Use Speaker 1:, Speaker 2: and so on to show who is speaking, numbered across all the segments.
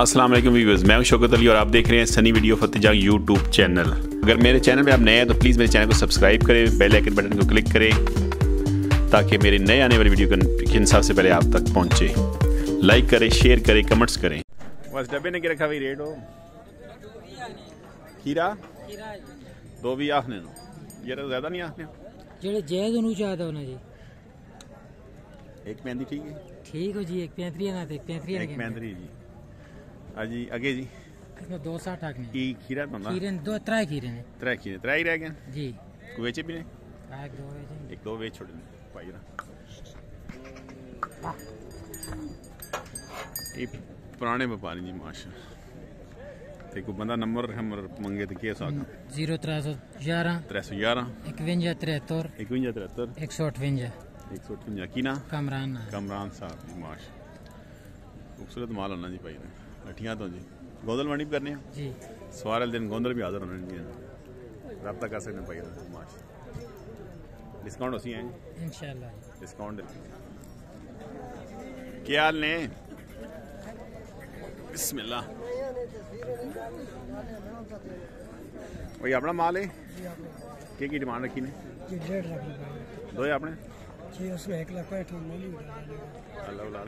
Speaker 1: Aslam viewers मैं शौकत अली और आप देख रहे हैं Sunny video Fateja YouTube channel. अगर मेरे चैनल पे आप नए हैं तो प्लीज़ मेरे चैनल को सब्सक्राइब करें बेल आइकन बटन को क्लिक करें ताकि मेरे नए आने वाली वीडियो के सबसे पहले आप तक पहुँचे। लाइक करें शेयर करें कमेंट्स करें। बस डब्बे ने क्या रखा रेट हो। खीरा? दो भी आखने जरा तो ज़्यादा नहीं आखने।
Speaker 2: जेड़े जय दोनों चाहता होना जी।
Speaker 1: एक मेहंदी ठीक है?
Speaker 2: ठीक हो जी एक पैंतरी तो ना एक पैंतरी
Speaker 1: एक पैंतरी जी। अजी आगे जी
Speaker 2: इसमें दो साठ आखने
Speaker 1: की खीरा बंदा
Speaker 2: खीरे दो त्रै खीरे ने
Speaker 1: त्रै खीरे त्रै ही रह गए
Speaker 2: जी
Speaker 1: कोई बेचे भी नहीं
Speaker 2: एक दो है जी
Speaker 1: एक दो बेच छोड़े भाई ना ये पुराने व्यापारी जी माशा ਤੇ ਕੋਈ ਬੰਦਾ ਨੰਬਰ ਹਮਰ ਮੰਗੇ ਤੇ ਕੀ ਸਾਗਾ
Speaker 2: 0311
Speaker 1: 311
Speaker 2: 5173
Speaker 1: 5173
Speaker 2: 158
Speaker 1: 158 ਕੀ ਨਾ
Speaker 2: कमरान
Speaker 1: कमरान साहब जी माश खूबसूरत माल होना जी भाई ने अठियाँ तो जी। गोंदल मंडी भी करने हैं?
Speaker 2: जी।
Speaker 1: सवार वाले दिन गोंदल भी हाजिर होने जी रब्ता कर सकते हैं भाई ने माश। डिस्काउंट उसी हैं?
Speaker 2: इंशाल्लाह
Speaker 1: डिस्काउंट क्या हाल ने? बिस्मिल्लाह। वही अपना माल है? क्या की डिमांड रखी ने? दो है अपने?
Speaker 3: जी उसमें एक लाख पैंठ
Speaker 1: अल्लाह उला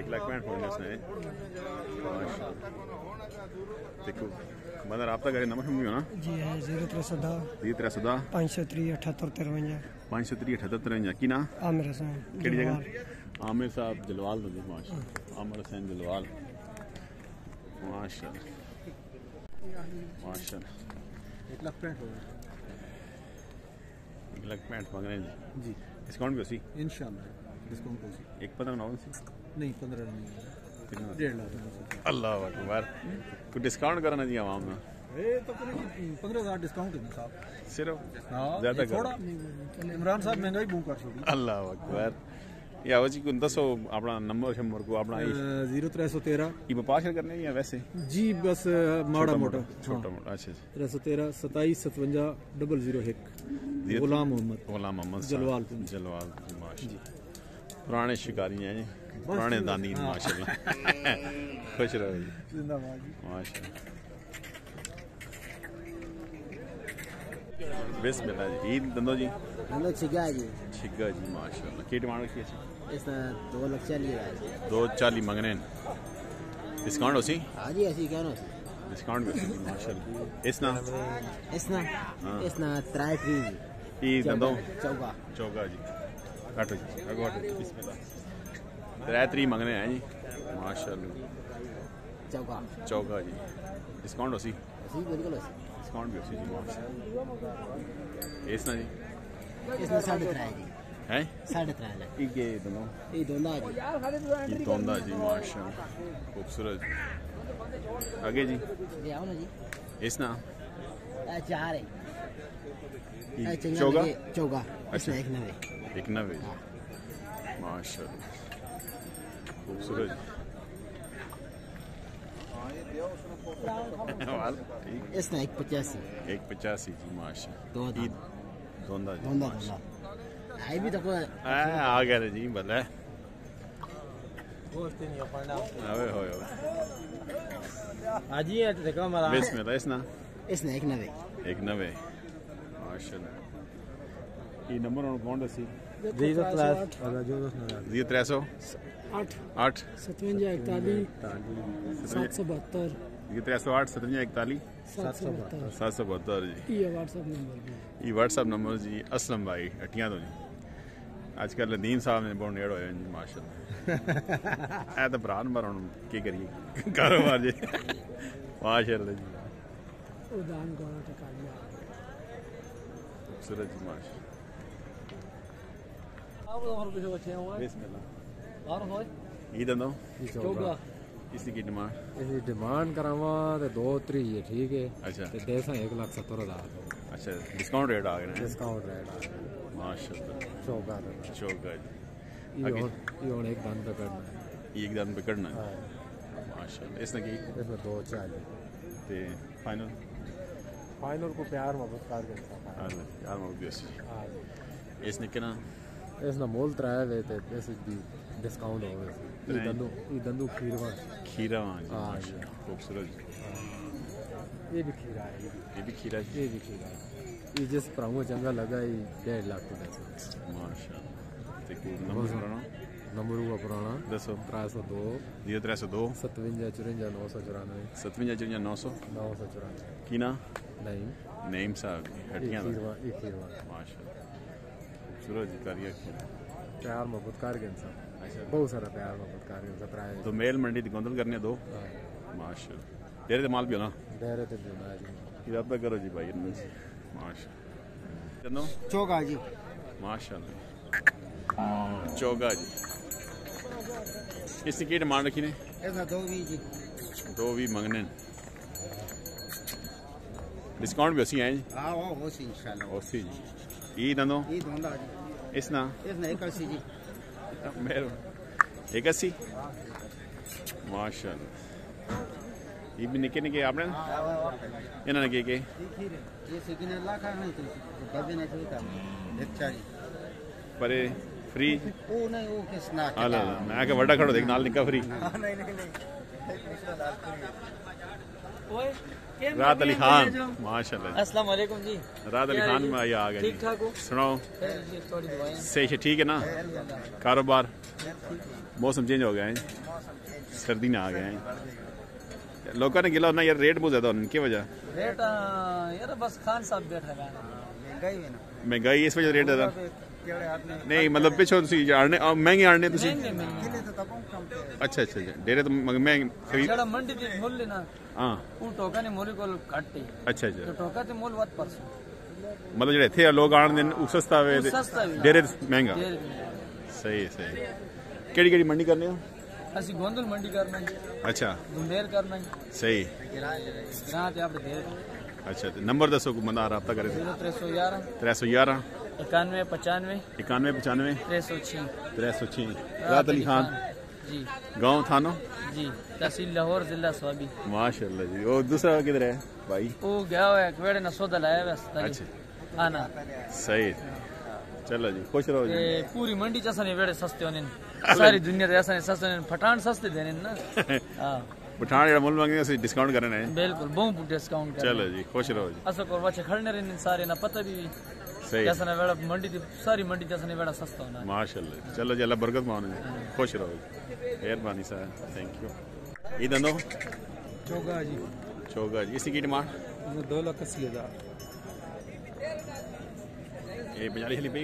Speaker 1: एक लाख पैंठ होने उसने देखो बंदा रब्ता करे नंबर समझो ना
Speaker 3: जी है ज़ीरो त्रै सौ दस।
Speaker 1: जी त्रै सौ दस।
Speaker 3: पाँच सौ त्री अठहत्तर तिरवंजा।
Speaker 1: पाँच सौ त्री अठहत्तर तिरवंजा। की ना?
Speaker 3: आमिर हसन
Speaker 1: केड़ी जगह? आमिर साहब जलवाल तो माशा आमिर हुसैन जलवाल। माशा माशा
Speaker 4: एक लाख पैंठ होगा
Speaker 1: एक लाख पैंठ मांग रहे हैं
Speaker 4: जी।
Speaker 1: डिस्काउंट भी उसी
Speaker 4: इंशाल्लाह डिस्काउंट
Speaker 1: एक पंद्रह नौ
Speaker 4: नहीं पंद्रह नहीं डेढ़ लाख
Speaker 1: अल्लाह अकबर। कोई डिस्काउंट करना जी आवाम में।
Speaker 4: तो पंद्रह हज़ार डिस्काउंट है साहब।
Speaker 1: सिर्फ़?
Speaker 4: हाँ
Speaker 1: ज़्यादा
Speaker 4: थोड़ा इमरान साहब महँगाई बूम कर छोड़ी
Speaker 1: अल्लाह अकबर। या वो जी को दसो अपना नंबर शंबर को अपना
Speaker 4: ज़ीरो त्रै सौ तेरह
Speaker 1: ये व्यापार शेयर करने या वैसे
Speaker 4: जी बस माड़ा मोटा
Speaker 1: छोटा मोटा अच्छा अच्छा
Speaker 4: त्रै सौ तेरह सताईस सतवंजा डबल ज़ीरो एक गुलाम मोहम्मद
Speaker 1: गुलाम मोहम्मद
Speaker 4: जलवाल
Speaker 1: जलवाल माशा पुराने शिकारी हैं जी पुराने दानी माशाल्लाह खुश रहो जी
Speaker 4: जिंदाबाद जी
Speaker 1: माशा बिस्मिल्लाह जी ईद दंदो जी।
Speaker 5: लोग छिगा जी।
Speaker 1: छिगा जी माशाल्लाह। की डिमांड रखी है
Speaker 5: इस दो लाख लख चलिए
Speaker 1: दो चाली मंगने डिस्काउंट हो। सी?
Speaker 5: हाँ जी ऐसी क्या ना
Speaker 1: डिस्काउंट भी माशाल्लाह। इस ना?
Speaker 5: इस ना इस ना त्राई थ्री जी।
Speaker 1: ई दंदो?
Speaker 5: चौका
Speaker 1: चौका जी। काटो जी अगो काटो बिस्मिल्लाह। त्रै त्री मंगने हैं जी माशाल्लाह।
Speaker 5: चौका
Speaker 1: चौका जी। डिस्काउंट हो सी?
Speaker 5: बिल्कुल ऐसी
Speaker 1: डिस्काउंट भी हो सी जी माशाल्लाह इस ना जी।
Speaker 5: इसमें साढ़े त्राई जी।
Speaker 1: हैं?
Speaker 5: साढ़े त्राई लाख।
Speaker 1: के दंदो
Speaker 5: ये दोनों जी।
Speaker 1: ये तोंदा जी माशाल्लाह खूबसूरत आगे जी।
Speaker 5: ये आओ ना जी।
Speaker 1: इस ना।
Speaker 5: चार है। ये चंगा
Speaker 1: चौका अच्छा।
Speaker 5: एक नवे।
Speaker 1: एक नबे जी। खूबसूरत वाल ठीक
Speaker 5: इस ना एक पचासी
Speaker 1: एक पचासी जी माशा
Speaker 5: दो
Speaker 1: ईद दोंदा जी
Speaker 5: दोनों दोनों आई भी तो कोई
Speaker 1: आ आ गया जी भले अबे होय
Speaker 2: आज ही देखो हमारा
Speaker 1: बिस्मिल्लाह इस ना
Speaker 5: इस एक नवे
Speaker 1: एक नबे माशाल्लाह ये नंबर कौन दसी
Speaker 2: ज़ीरो
Speaker 1: त्रै सौ?
Speaker 3: आठ।
Speaker 1: आठ।
Speaker 3: सतवंजा इकतालीस। सात सौ बहत्तर।
Speaker 1: जी त्रै सौ आठ सतवंजा इकतालीस?
Speaker 3: सात सौ बहत्तर।
Speaker 1: सात सौ बहत्तर जी।
Speaker 3: ये व्हाट्सएप नंबर
Speaker 1: ये व्हाट्सअप नंबर जी असलम भाई हट्टियाँ तो जी। अजकल दीन साहब ने बहुत नेड़ होए जी माशाल्लाह। ऐ तो भरा नंबर हूँ की करिए? कारोबार जी। माशाल्लाह जी।
Speaker 3: Abla var bir
Speaker 1: şey var. Bismillah. Var
Speaker 2: hoy. İyi
Speaker 1: de no.
Speaker 2: Çok
Speaker 1: इसी की डिमांड
Speaker 6: इसकी डिमांड करावा तो दो त्री है ठीक है।
Speaker 1: अच्छा।
Speaker 6: ते देसा एक लाख सत्तर हज़ार।
Speaker 1: अच्छा डिस्काउंट रेट आ गया डिस्काउंट
Speaker 6: रेट आ
Speaker 1: गया।
Speaker 6: माशाल्लाह। चौका
Speaker 1: चौका ये
Speaker 6: और
Speaker 1: ये
Speaker 6: और एक दान पे करना है। एक
Speaker 1: दान पे करना है? हाँ। माशाल्लाह। इसने की?
Speaker 6: इसमें दो चार।
Speaker 1: ते फाइनल
Speaker 6: फाइनल को प्यार मोहब्बत कर देता
Speaker 1: है। प्यार
Speaker 6: मोहब्बत।
Speaker 1: इसने क्या
Speaker 6: Es una moltra, eh, de, de, ese di discount ho es. I dandu i dandu खीरवा
Speaker 1: खीरवा हाँ खूबसूरत
Speaker 6: ये भी खीरा है ये भी
Speaker 1: खीरा
Speaker 6: ये भी खीरा ये जिस प्रांगो चंगा लगा ये डेढ़ लाख का है
Speaker 1: माशाल्लाह ते को नंबर सुनाना
Speaker 6: नंबर हुआ पुराना
Speaker 1: दसो
Speaker 6: त्रै सौ दो
Speaker 1: ज़ीरो त्रै सौ दो
Speaker 6: सतवंजा चुरंजा नौ सौ चौरानवे
Speaker 1: सतवंजा चुरंजा नौ सौ
Speaker 6: नौ खीरवा ये
Speaker 1: खूबसूरत जी
Speaker 6: प्यार मोहब्बत कारगिल सा
Speaker 1: अच्छा
Speaker 6: बहुत सारा प्यार मोहब्बत कारगिल सा प्राय।
Speaker 1: तो मेल मंडी दी गोंदल करने दो। माशाल्लाह। तेरे ते माल भी हो ना?
Speaker 6: डेरे ते देना है। जी
Speaker 1: इरादा करो जी भाई इनमें से। माशाल्लाह। चलो
Speaker 5: चौका जी।
Speaker 1: माशाल्लाह। चौगा जी। इसकी की डिमांड रखी ने?
Speaker 5: दो भी जी।
Speaker 1: दो भी मंगने। डिस्काउंट भी उसी हैं जी?
Speaker 5: हाँ वो हो सी इंशाल्लाह।
Speaker 1: उसी जी। ई दंदो
Speaker 5: ये धोंदा जी
Speaker 1: इस ना
Speaker 5: इसमें एक अस्सी जी
Speaker 1: मेरे एक अस्सी माशाल्लाह ये भी निके निके आपने इन्होंने के के
Speaker 5: ये सिकिन अल्लाह का नहीं तो कभी नहीं छूटा अच्छा जी
Speaker 1: पर फ्री
Speaker 5: वो नहीं वो किस ना
Speaker 1: हाँ ला मैं क्या वड्डा खड़ो देख नाल निका फ्री
Speaker 5: नहीं नहीं नहीं
Speaker 1: रात अली खान माशाल्लाह।
Speaker 2: अस्सलाम वालेकुम जी।
Speaker 1: रात अली खान में ये आ गया
Speaker 2: ठीक ठाक हो?
Speaker 1: सुनाओ। सही है ठीक है ना? कारोबार? मौसम चेंज हो गया है। सर्दी में आ गए हैं। लोगों ने गिला ना यार रेट बहुत ज़्यादा होने की वजह।
Speaker 2: रेट यार बस खान साहब बैठा है
Speaker 5: महँगाई है ना।
Speaker 1: महँगाई इस वजह रेट ज़्यादा। ਨਹੀਂ ਮਤਲਬ ਪਿੱਛੋਂ ਤੁਸੀਂ ਜਾਣਨੇ ਮਹਿੰਗੇ ਆਣਨੇ ਤੁਸੀਂ ਅੱਛਾ ਅੱਛਾ ਡੇਰੇ ਤੋਂ ਮਹਿੰਗੇ ਖਰੀਦ
Speaker 2: ਜਿਹੜਾ ਮੰਡੀ ਦੇ ਮੁੱਲ ਨਾ
Speaker 1: ਹਾਂ
Speaker 2: ਉਹ ਟੋਕਾ ਨੇ ਮੁੱਲ ਕੋਲ ਘੱਟ ਹੈ
Speaker 1: ਅੱਛਾ ਅੱਛਾ ਤੇ
Speaker 2: ਟੋਕਾ ਤੇ ਮੁੱਲ ਵੱਧ ਪਰਸੋਂ
Speaker 1: ਮਤਲਬ ਜਿਹੜੇ ਇੱਥੇ ਲੋਕ ਆਣ ਦੇ ਉਹ ਸਸਤਾ ਵੇ ਡੇਰੇ ਮਹਿੰਗਾ ਸਹੀ ਸਹੀ ਕਿਹੜੀ ਕਿਹੜੀ ਮੰਡੀ ਕਰਨੇ ਹੋ
Speaker 2: ਅਸੀਂ ਗੋਂਦਲ ਮੰਡੀ ਕਰਨਾ ਹੈ
Speaker 1: ਅੱਛਾ
Speaker 2: ਦੁੰਦੇਰ ਕਰਨਾ ਹੈ
Speaker 1: ਸਹੀ
Speaker 2: ਗਰਾਂ ਤੇ ਆਪਣੇ ਦੇਰ
Speaker 1: अच्छा तो नंबर दसो बंदा रब्ता करे त्रै सौ
Speaker 2: यारह
Speaker 1: त्रै
Speaker 2: सौ यारह
Speaker 1: इक्यानवे पचानवे।
Speaker 2: इक्यानवे
Speaker 1: पचानवे। त्रै सौ छी त्रै सौ छी रात अली खान।
Speaker 2: जी।
Speaker 1: गाँव थानो?
Speaker 2: जी तहसील लाहौर जिला स्वाबी
Speaker 1: माशाल्लाह जी। और दूसरा किधर है? भाई।
Speaker 2: वो गया हुआ है कवेड़े ना सौदा लाया
Speaker 1: हुआ
Speaker 2: है अच्छा। आना।
Speaker 1: सही। चलो जी खुश रहो जी।
Speaker 2: पूरी मंडी च असाने वेड़े सस्ते होने सारी दुनिया ते असाने सस्ते होने फटान सस्ते देने ना। हाँ। ਨਾ ਹਾਂ
Speaker 1: पठान ਜਿਹੜਾ ਮੁੱਲ ਮੰਗੇ ਅਸੀਂ ਡਿਸਕਾਊਂਟ ਕਰਨਾ ਹੈ
Speaker 2: ਬਿਲਕੁਲ ਬਹੁਤ ਡਿਸਕਾਊਂਟ ਕਰ
Speaker 1: ਚਲੋ ਜੀ ਖੁਸ਼ ਰਹੋ ਜੀ
Speaker 2: ਅਸਾਂ ਕੋਲ ਵਾਚੇ ਖੜਨੇ ਰਹਿੰਦੇ ਨੇ ਸਾਰੇ ਨਾ ਪਤਾ ਵੀ
Speaker 1: ਸਹੀ
Speaker 2: ਜਸਨ ਵੇੜਾ ਮੰਡੀ ਦੀ ਸਾਰੀ ਮੰਡੀ ਚ ਅਸਾਂ ਵੇੜਾ ਸਸਤਾ ਹੋਣਾ
Speaker 1: माशाल्लाह चलो जी अल्लाह बरकत मानो जी खुश रहो जी मेहरबानी साहब थैंक यू ये दंदो
Speaker 4: चौगा जी
Speaker 1: चौगा जी इसी की डिमांड
Speaker 4: इसमें दो लाख अस्सी हज़ार
Speaker 1: ये बजारी हली पे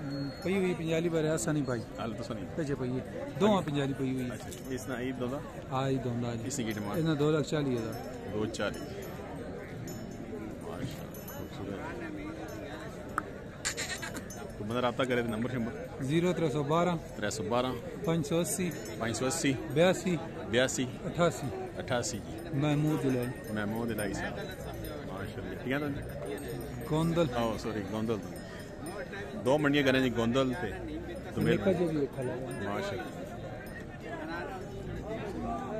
Speaker 4: हुई पंजाली पर ऐसा नहीं भाई।
Speaker 1: हाल तो सुनी
Speaker 4: पीछे पई है दो पंजाली पई हुई।
Speaker 1: अच्छा इस ना ईद दो?
Speaker 4: आई दोंदा जी।
Speaker 1: इसी की डिमांड।
Speaker 4: इसमें दो लाख चालीस हज़ार।
Speaker 1: दो चालीस माशाल्लाह खूबसूरत। तो बंदा रब्ता करे नंबर शंबर?
Speaker 4: ज़ीरो त्रै सौ बारह
Speaker 1: त्रै सौ बारह।
Speaker 4: पाँच सौ अस्सी
Speaker 1: पाँच सौ अस्सी।
Speaker 4: बयासी
Speaker 1: बयासी।
Speaker 4: अठासी।
Speaker 1: अठासी
Speaker 4: महमूद जलाल।
Speaker 1: महमूद इलाई साहब। माशाल्लाह। ठीक है
Speaker 4: गोंदल।
Speaker 1: ओ सॉरी गोंदल। दो मंडियाँ करें जी गोंदल पे तो मेरे माशाल्लाह।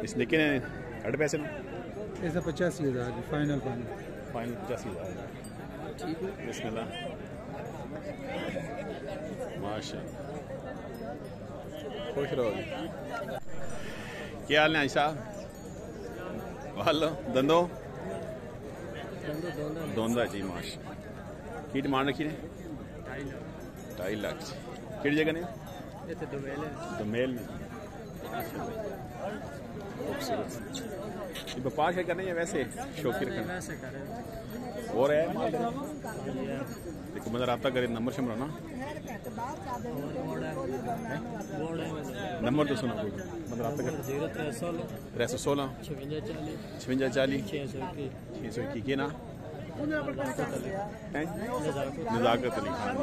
Speaker 1: इस निके ने अड़ पैसे में?
Speaker 4: ऐसा पचासी हज़ार फाइनल फाइनल
Speaker 1: फाइनल पचासी हज़ार। ठीक बिस्मिल्लाह। माशाल्लाह। खुश रहो क्या हाल है साहब? हेलो दंदो दोंदा जी माशा की डिमांड रखी ने? ढाई लाख। केड़ी जगह ने दमेल में ये व्यापार क्या करना है वैसे?
Speaker 2: शौकीन करना
Speaker 1: और है? देखो बंदा रबता करे नंबर शंबर ना नंबर तो सुना कोई? बंदा रबता करे त्रै सौ सोलह। छवंजा चालीस। छः सौ इक्की ना? नजाकत अली खान